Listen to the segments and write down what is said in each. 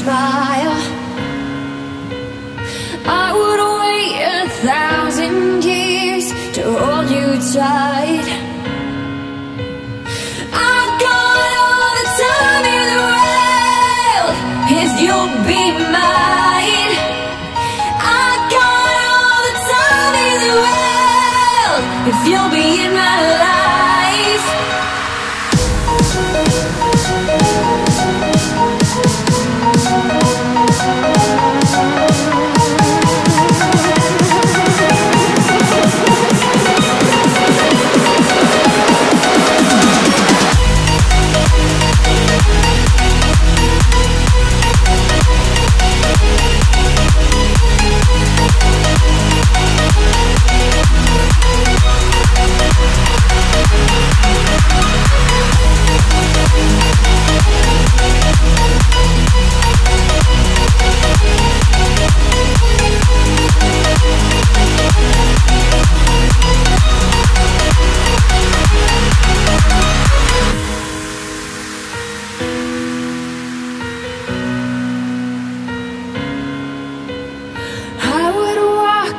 smile I would wait a thousand years to hold you tight. I've got all the time in the world if you'll be mine. I've got all the time in the world if you'll be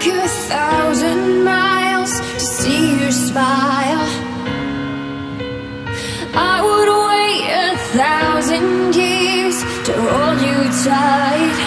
walk a thousand miles to see your smile. I would wait a thousand years to hold you tight.